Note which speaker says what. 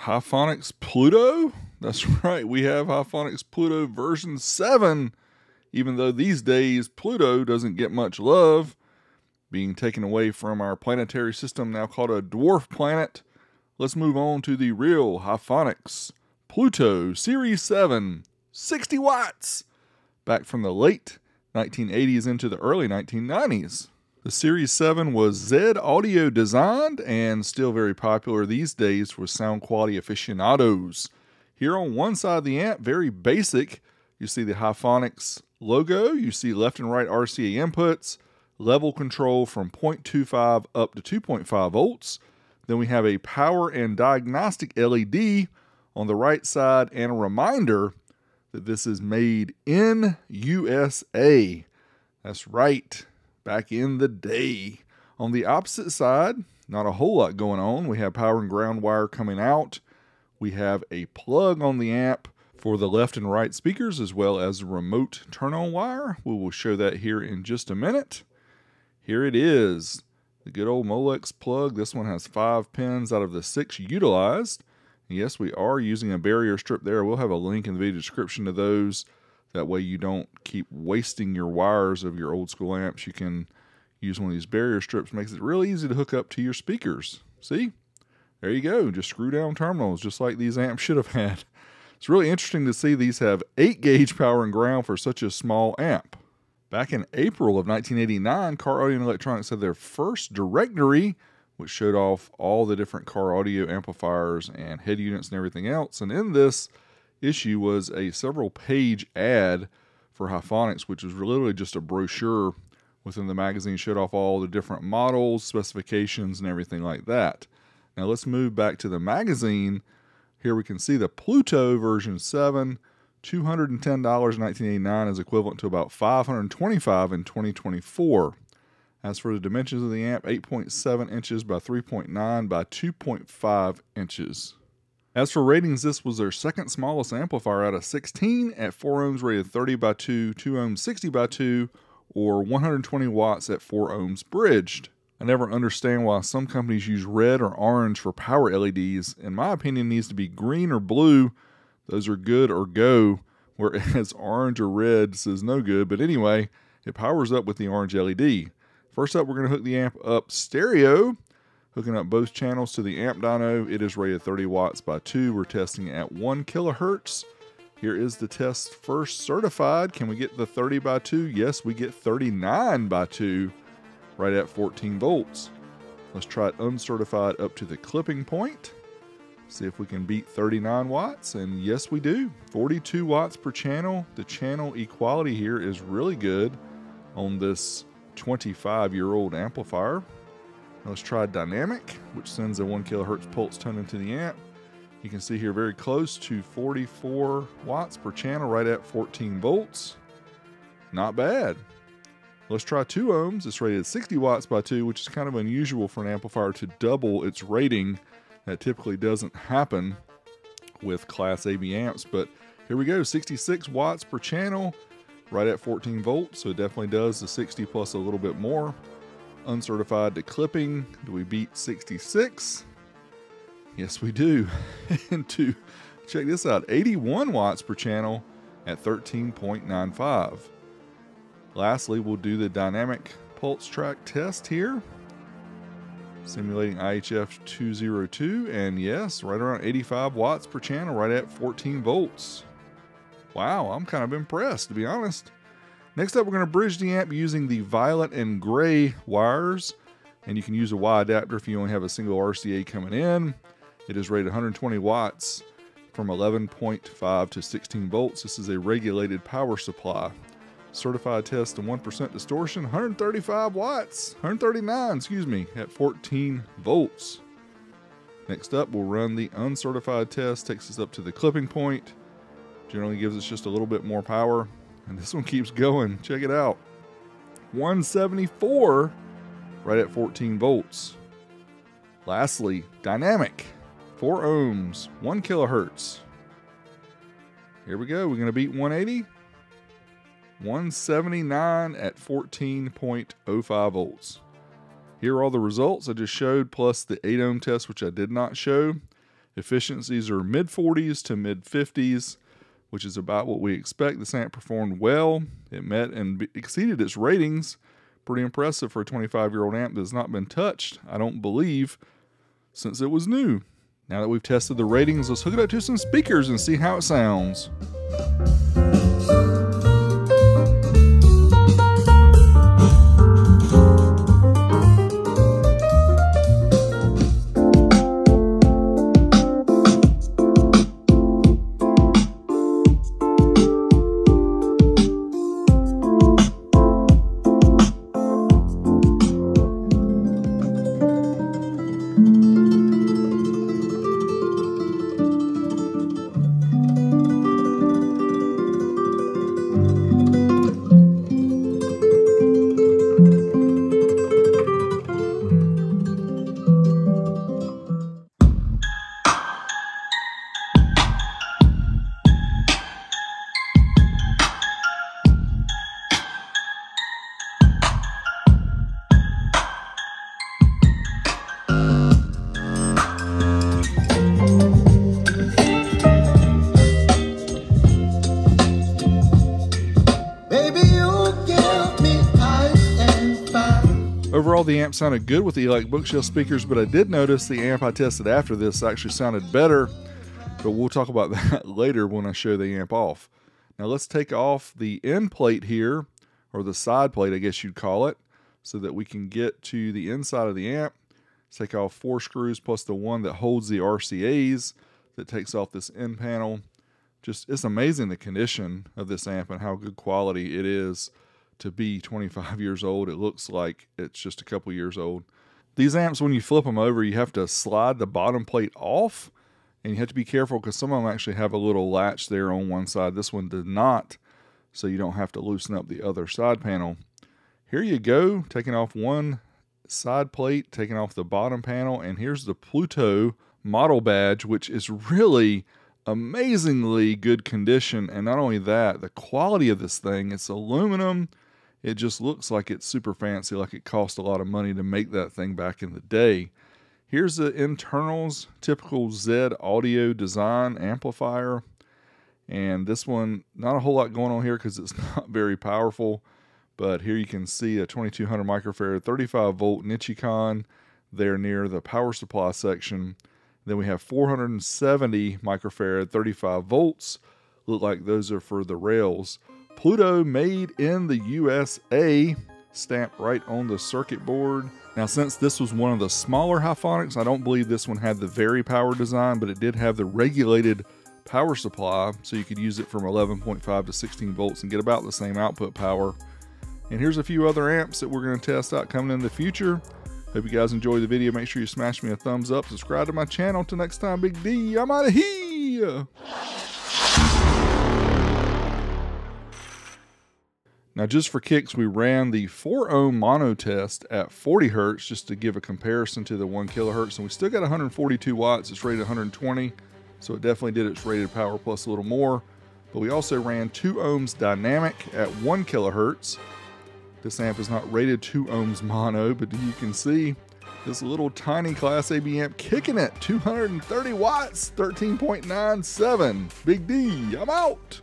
Speaker 1: HiFonics Pluto. That's right, we have HiFonics Pluto version 7, even though these days Pluto doesn't get much love, being taken away from our planetary system now called a dwarf planet. Let's move on to the real HiFonics Pluto Series 7, 60 watts, back from the late 1980s into the early 1990s. The Series 7 was Z Audio designed and still very popular these days for sound quality aficionados. Here on one side of the amp, very basic, you see the HiFonics logo, you see left and right RCA inputs, level control from 0.25 up to 2.5 volts. Then we have a power and diagnostic LED on the right side and a reminder that this is made in USA. That's right back in the day. On the opposite side, not a whole lot going on. We have power and ground wire coming out. We have a plug on the amp for the left and right speakers, as well as a remote turn on wire. We will show that here in just a minute. Here it is, the good old Molex plug. This one has five pins out of the six utilized. yes, we are using a barrier strip there. We'll have a link in the video description to those. That way you don't keep wasting your wires of your old school amps. You can use one of these barrier strips. Makes it real easy to hook up to your speakers. See? There you go. Just screw down terminals just like these amps should have had. It's really interesting to see these have 8 gauge power and ground for such a small amp. Back in April of 1989, Car Audio and Electronics had their first directory, which showed off all the different car audio amplifiers and head units and everything else. And in this, issue was a several page ad for HiFonics, which was literally just a brochure within the magazine, showed off all the different models, specifications, and everything like that. Now let's move back to the magazine. Here we can see the Pluto version 7, $210 in 1989 is equivalent to about 525 in 2024. As for the dimensions of the amp, 8.7 inches by 3.9 by 2.5 inches. As for ratings, this was their second smallest amplifier out of 16 at 4 ohms rated 30 by 2, 2 ohms 60 by 2, or 120 watts at 4 ohms bridged. I never understand why some companies use red or orange for power LEDs. In my opinion, needs to be green or blue. Those are good or go, whereas orange or red says no good. But anyway, it powers up with the orange LED. First up, we're going to hook the amp up stereo Hooking up both channels to the amp dyno, it is rated 30 watts by 2. We're testing at 1 kilohertz. Here is the test first certified. Can we get the 30 by 2? Yes, we get 39 by 2 right at 14 volts. Let's try it uncertified up to the clipping point. See if we can beat 39 watts, and yes we do. 42 watts per channel. The channel equality here is really good on this 25 year old amplifier. Let's try dynamic, which sends a 1 kilohertz pulse tone into the amp. You can see here very close to 44 watts per channel, right at 14 volts. Not bad. Let's try 2 ohms. It's rated 60 watts by 2, which is kind of unusual for an amplifier to double its rating. That typically doesn't happen with Class AB amps, but here we go 66 watts per channel, right at 14 volts. So it definitely does the 60 plus a little bit more uncertified to clipping. Do we beat 66? Yes, we do. and to check this out 81 watts per channel at 13.95. Lastly, we'll do the dynamic pulse track test here. Simulating IHF 202, and yes, right around 85 watts per channel, right at 14 volts. Wow, I'm kind of impressed, to be honest. Next up, we're going to bridge the amp using the violet and gray wires. And you can use a Y adapter if you only have a single RCA coming in. It is rated 120 watts from 11.5 to 16 volts. This is a regulated power supply. Certified test and 1% distortion, 135 watts, 139, excuse me, at 14 volts. Next up, we'll run the uncertified test, takes us up to the clipping point. Generally gives us just a little bit more power. And this one keeps going. Check it out. 174 right at 14 volts. Lastly, dynamic. 4 ohms, 1 kilohertz. Here we go. We're going to beat 180. 179 at 14.05 volts. Here are all the results I just showed, plus the 8 ohm test, which I did not show. Efficiencies are mid 40s to mid 50s, which is about what we expect. This amp performed well. It met and exceeded its ratings. Pretty impressive for a 25 year old amp that has not been touched, I don't believe, since it was new. Now that we've tested the ratings, let's hook it up to some speakers and see how it sounds. The amp sounded good with the Elac bookshelf speakers, but I did notice the amp I tested after this actually sounded better. But we'll talk about that later when I show the amp off. Now let's take off the end plate here, or the side plate, I guess you'd call it, so that we can get to the inside of the amp. take off four screws plus the one that holds the RCAs that takes off this end panel. Just it's amazing the condition of this amp and how good quality it is to be 25 years old. It looks like it's just a couple years old. These amps, when you flip them over, you have to slide the bottom plate off, and you have to be careful because some of them actually have a little latch there on one side. This one did not, so you don't have to loosen up the other side panel. Here you go, taking off one side plate, taking off the bottom panel, and here's the Pluto model badge, which is really amazingly good condition. And not only that, the quality of this thing, it's aluminum it just looks like it's super fancy, like it cost a lot of money to make that thing back in the day. Here's the internals, typical Z audio design amplifier. And this one, not a whole lot going on here because it's not very powerful. But here you can see a 2200 microfarad 35 volt Nichicon there near the power supply section. Then we have 470 microfarad 35 volts. Look like those are for the rails. Pluto made in the USA, stamped right on the circuit board. Now, since this was one of the smaller HiFonics, I don't believe this one had the very power design, but it did have the regulated power supply, so you could use it from 11.5 to 16 volts and get about the same output power. And here's a few other amps that we're going to test out coming in the future. Hope you guys enjoyed the video. Make sure you smash me a thumbs up, subscribe to my channel. Until next time, Big D, I'm out of here. Now, just for kicks, we ran the 4 ohm mono test at 40 hertz just to give a comparison to the 1 kilohertz, and we still got 142 watts. It's rated 120, so it definitely did its rated power plus a little more. But we also ran 2 ohms dynamic at 1 kilohertz. This amp is not rated 2 ohms mono, but you can see this little tiny Class AB amp kicking it 230 watts, 13.97. Big D, I'm out.